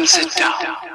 and sit down.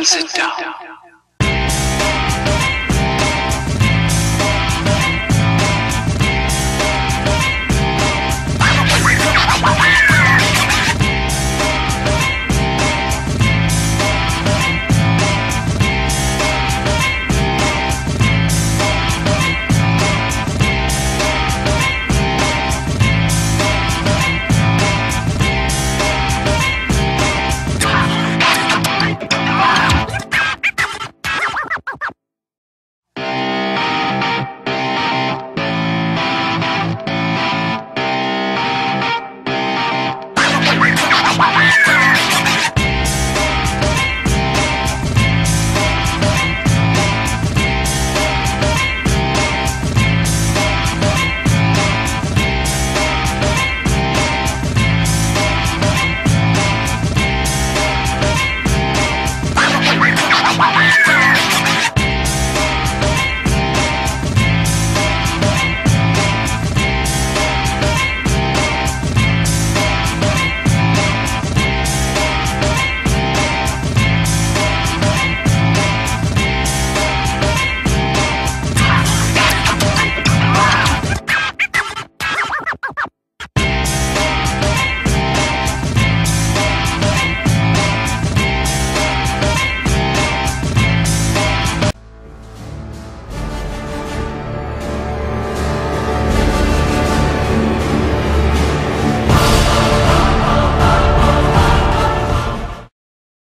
and sit down.